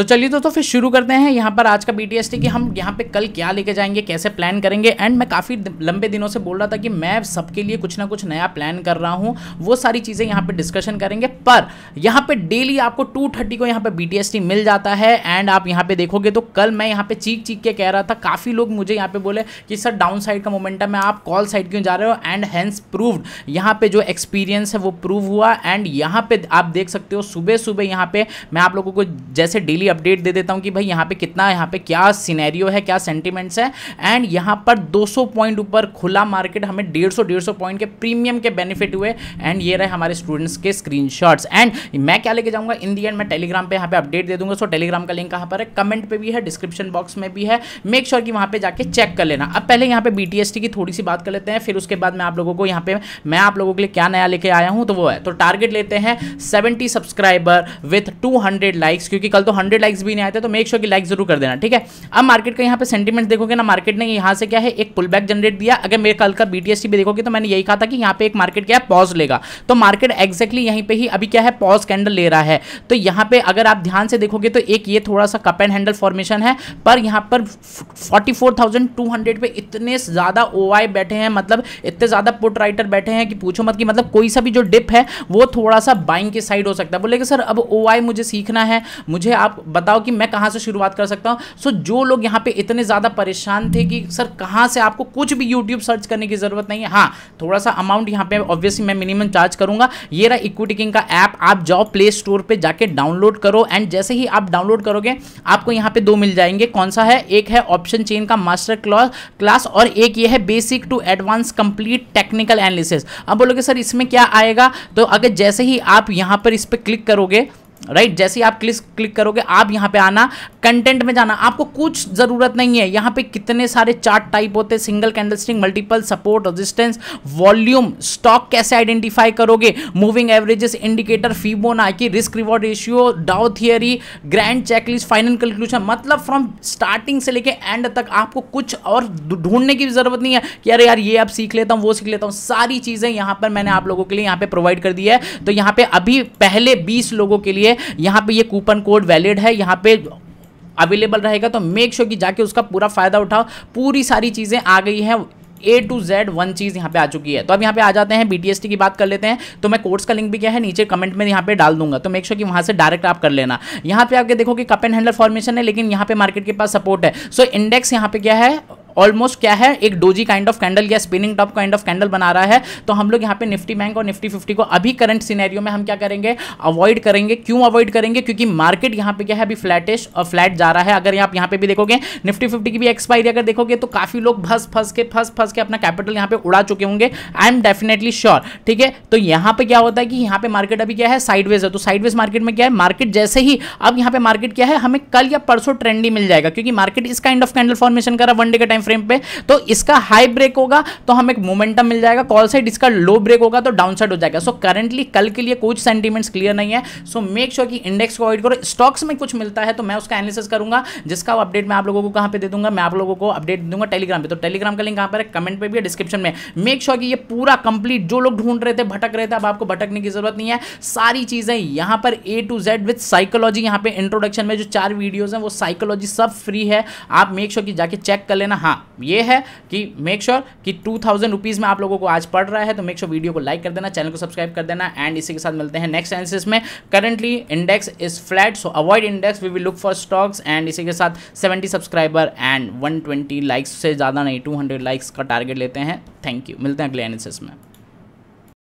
तो चलिए तो, तो फिर शुरू करते हैं यहाँ पर आज का बी टी एस टी कि हम यहाँ पे कल क्या लेके जाएँगे कैसे प्लान करेंगे एंड मैं काफ़ी लंबे दिनों से बोल रहा था कि मैं सबके लिए कुछ ना कुछ नया प्लान कर रहा हूँ वो सारी चीज़ें यहाँ पे डिस्कशन करेंगे पर यहाँ पे डेली आपको टू को यहाँ पे बी टी एस टी मिल जाता है एंड आप यहाँ पे देखोगे तो कल मैं यहाँ पे चीख चीख के कह रहा था काफ़ी लोग मुझे यहाँ पे बोले कि सर डाउन साइड का मोमेंटम है आप कॉल साइड क्यों जा रहे हो एंड हैंस प्रूव्ड यहाँ पे जो एक्सपीरियंस है वो प्रूव हुआ एंड यहाँ पे आप देख सकते हो सुबह सुबह यहाँ पे मैं आप लोगों को जैसे डेली अपडेट दे देता हूँ कि भाई यहाँ पे कितना, यहाँ पे क्या सिनेरियो है, क्या सेंटिमेंट्स है एंड यहाँ पर 200 पॉइंट ऊपर खुला मार्केट हमें 150 150 पॉइंट के प्रीमियम के बेनिफिट हुए एंड ये रहे हमारे स्टूडेंट्स के स्क्रीन एंड मैं क्या लेके जाऊँगा? इन दी एंड मैं टेलीग्राम पे यहाँ पे अपडेट दे दूँगा. सो टेलीग्राम का लिंक कहाँ पर है? कमेंट पे भी है डिस्क्रिप्शन बॉक्स में भी है. मेक श्योर कि वहाँ पर जाके चेक कर लेना. अब पहले यहाँ पे बी की थोड़ी सी बात कर लेते हैं, फिर उसके बाद मैं आप लोगों को यहाँ पे, मैं आप लोगों के लिए क्या नया लेके आया हूँ तो वो है. तो टारगेट लेते हैं seventy subscriber with two likes क्योंकि कल तो हंड्रेड लाइक्स भी नहीं आए थे तो मेक श्योर की लाइक ज़रूर कर देना ठीक है? अब मार्केट का यहाँ पे सेंटीमेंट देखोगे ना मार्केट ने यहाँ से क्या है एक पुल बैक जनरेट दिया। अगर मेरे कल का बीटीएसटी भी देखोगे तो मैंने यही कहा था कि यहाँ पे एक मार्केट क्या है पॉज लेगा। तो मार्केट एक्जैक्टली यहीं पे ही अभी क्या है पॉज कैंडल ले रहा है। तो यहाँ पे अगर आप ध्यान से देखोगे तो एक ये थोड़ा सा कप एंड हैंडल फॉर्मेशन है पर यहाँ पर 44,200 पे इतने ज़्यादा ओ बैठे हैं मतलब इतने ज़्यादा पुट राइटर बैठे हैं कि पूछो मत कि मतलब कोई सा भी जो डिप है वो थोड़ा सा बाइंग की साइड हो सकता है। बोले कि सर अब ओ मुझे सीखना है मुझे आप बताओ कि मैं कहाँ से शुरुआत कर सकता हूँ? सो जो लोग यहाँ पे इतने ज़्यादा परेशान थे कि, सर, कहाँ से आपको कुछ भी यूट्यूब सर्च करने की ज़रूरत नहीं है? हाँ थोड़ा सा अमाउंट यहाँ पे ऑब्वियसली मैं मिनिमम चार्ज करूँगा। ये रहा इक्विटी किंग का ऐप आप जाओ प्ले स्टोर पर जाके डाउनलोड करो एंड जैसे ही आप डाउनलोड करोगे, आपको यहाँ पे दो मिल जाएँगे। कौन सा है? एक है ऑप्शन चेन का मास्टर क्लास और एक ये है basic to advance complete technical analysis अब बोलोगे, सर, इसमें क्या आएगा? तो अगर जैसे ही आप यहाँ पर इस पर क्लिक करोगे राइट? जैसे ही आप क्लिक क्लिक करोगे, आप यहाँ पे आना कंटेंट में जाना। आपको कुछ ज़रूरत नहीं है। यहाँ पे कितने सारे चार्ट टाइप होते हैं। Single candlestick multiple support resistance volume stock कैसे आइडेंटिफाई करोगे? Moving averages indicator Fibona risk reward ratio Dow theory grand checklist final conclusion मतलब फ्रॉम स्टार्टिंग से लेके एंड तक आपको कुछ और ढूँढने की ज़रूरत नहीं है कि अरे यार, ये आप सीख लेता हूँ, वो सीख लेता हूँ। सारी चीज़ें यहाँ पर मैंने आप लोगों के लिए यहाँ पे प्रोवाइड कर दी है। तो यहाँ पे अभी पहले बीस लोगों के लिए यहाँ पे ये कूपन कोड वैलिड है यहाँ पे अवेलेबल रहेगा तो मेक श्योर कि जाके उसका पूरा फ़ायदा उठाओ। पूरी सारी चीज़ें आ गई हैं। ए टू जेड वन चीज़ यहाँ पे आ चुकी है। तो अब यहाँ पे आ जाते हैं बीटीएसटी की बात कर लेते हैं। तो मैं कोर्स का लिंक भी क्या है नीचे कमेंट में यहाँ पे डाल दूँगा। तो मेक श्योर sure कि वहाँ से डायरेक्ट आप कर लेना। यहाँ पे आगे देखो कि कप एंड हैंडल फॉर्मेशन है लेकिन यहाँ पे मार्केट के पास सपोर्ट है। सो so, इंडेक्स यहाँ पे क्या है ऑलमोस्ट क्या है, एक डोजी काइंड ऑफ़ कैंडल या spinning top kind of candle बना रहा है। तो हम लोग यहाँ पे निफ्टी बैंक और निफ्टी फिफ्टी को अभी करंट सिनेरियो में हम क्या करेंगे? अवॉइड करेंगे। क्यों अवॉइड करेंगे? क्योंकि मार्केट यहाँ पे क्या है, अभी फ्लैटिश और फ्लैट जा रहा है। अगर आप यहाँ पे भी देखोगे निफ्टी फिफ्टी की भी एक्सपायरी अगर देखोगे तो काफ़ी लोग फंस फंस के, फंस फंस के अपना कैपिटल यहाँ पे उड़ा चुके होंगे। आई एम डेफिनेटली श्योर ठीक है? तो यहाँ पे क्या होता है कि यहाँ पे मार्केट अभी क्या है साइडवेज है। तो साइडवेज मार्केट में क्या है मार्केट जैसे ही, अब यहाँ पे मार्केट क्या है, हमें कल या परसों ट्रेंडी मिल जाएगा। क्योंकि मार्केट इस काइंड ऑफ़ कैंडल फॉर्मेशन करा वन डे का टाइम फ्रेम पे तो इसका हाई ब्रेक होगा तो हमें मोमेंटम मिल जाएगा कॉल साइड इसका लो ब्रेक होगा तो डाउन साइड हो जाएगा। सो करंटली कल के लिए कुछ सेंटीमेंट्स क्लियर नहीं है। सो मेक श्योर कि इंडेक्स को अवॉइड करो। स्टॉक्स में कुछ मिलता है तो मैं उसका एनालिसिस करूँगा, जिसका अपडेट मैं आप लोगों को कहाँ पे दे दूँगा, मैं आप लोगों को अपडेट दूँगा टेलीग्राम पे। तो टेलीग्राम का लिंक कहाँ पर है? कमेंट पे भी डिस्क्रिप्शन में। मेक श्योर कि ये पूरा कंप्लीट जो लोग ढूंढ रहे थे, भटक रहे थे, अब आपको भटकने की ज़रूरत नहीं है। सारी चीज़ें यहाँ पर A to Z with psychology यहाँ पे इंट्रोडक्शन में जो चार वीडियोज़ हैं, वो साइकोलॉजी सब फ्री है। आप मेक श्योर कि जाके चेक कर लेना। हाँ ये है कि मेक श्योर sure कि टू थाउज़ेंड रुपीज़ में आप लोगों को आज पढ़ रहा है तो मेक श्योर sure वीडियो को लाइक कर देना चैनल को सब्सक्राइब कर देना एंड इसी के साथ मिलते हैं नेक्स्ट एनालिसिस में। Currently index is flat so avoid index we will look for stocks and इसी के साथ seventy subscriber and one twenty likes से ज़्यादा नहीं टू हंड्रेड लाइक्स का टारगेट लेते हैं। थैंक यू मिलते हैं अगले एनालिसिस में।